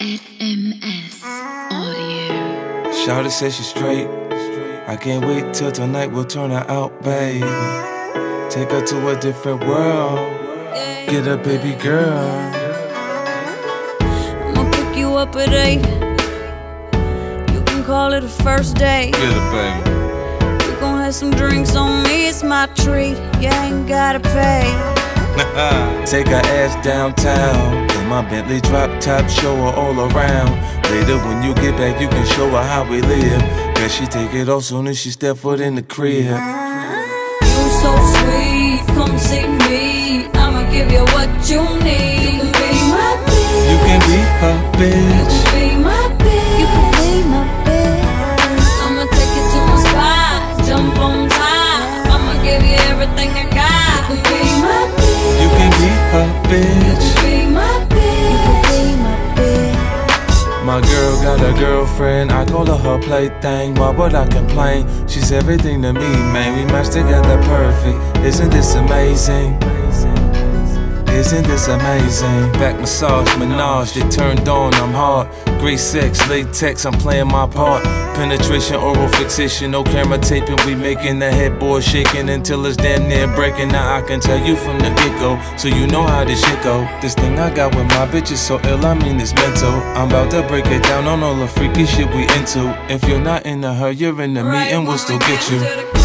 SMS Audio. Shawty says she's straight. I can't wait till tonight we'll turn her out, baby. Take her to a different world. Get a baby girl. I'ma pick you up at eight. You can call it a first date. Get a baby. We gon' have some drinks on me, it's my treat. You ain't gotta pay. Take her ass downtown. In my Bentley drop top, show her all around. Later, when you get back, you can show her how we live. Bet she take it off soon as she step foot in the crib. You so sweet, come see me. I'ma give you what you need. You can be my bitch. You can be her bitch. Be my bitch. You can be my bitch. I'ma take you to my spot, jump on top. I'ma give you everything I got. You can be my bitch. You can be her bitch. My girl got a girlfriend, I call her her plaything. Why would I complain? She's everything to me, man. We match together perfect. Isn't this amazing? Isn't this amazing? Back massage, menage, they turned on, I'm hard. Great sex, latex, I'm playing my part. Penetration, oral fixation, no camera taping. We making the headboard shaking until it's damn near breaking. Now I can tell you from the get go, so you know how this shit go. This thing I got with my bitch is so ill, I mean it's mental. I'm about to break it down on all the freaky shit we into. If you're not in into her, you're into me, and we'll still get you.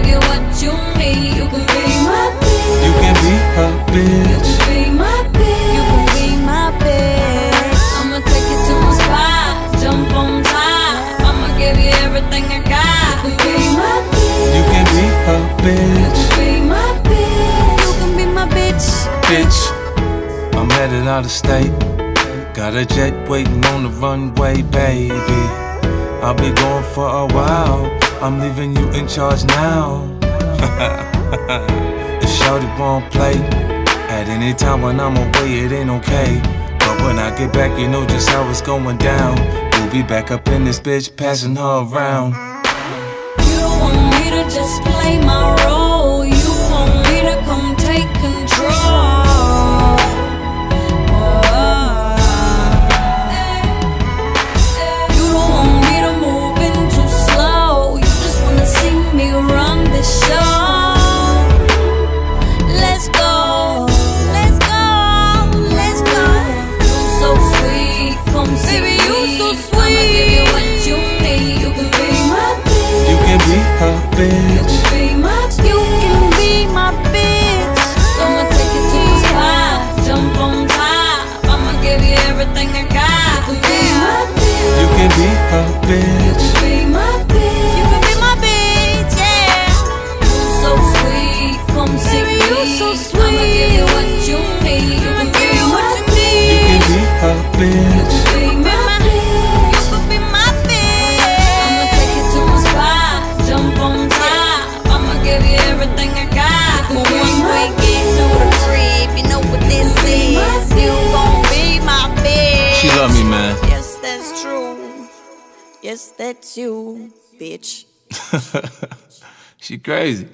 Give you what you need. You can be my bitch. You can be her bitch. Be my bitch. You can be my bitch. I'ma take you to my spot, jump on top. I'ma give you everything I got. You can be my bitch. You can be her bitch. Be my bitch. You can be my bitch. bitch. I'm headed out of state. Got a jet waiting on the runway, baby. I'll be gone for a while. I'm leaving you in charge now. if Shorty won't play, at any time when I'm away, it ain't okay. But when I get back, you know just how it's going down. We'll be back up in this bitch, passing her around. You want me to just play my role. Bitch. Yes, that's you, bitch. she crazy.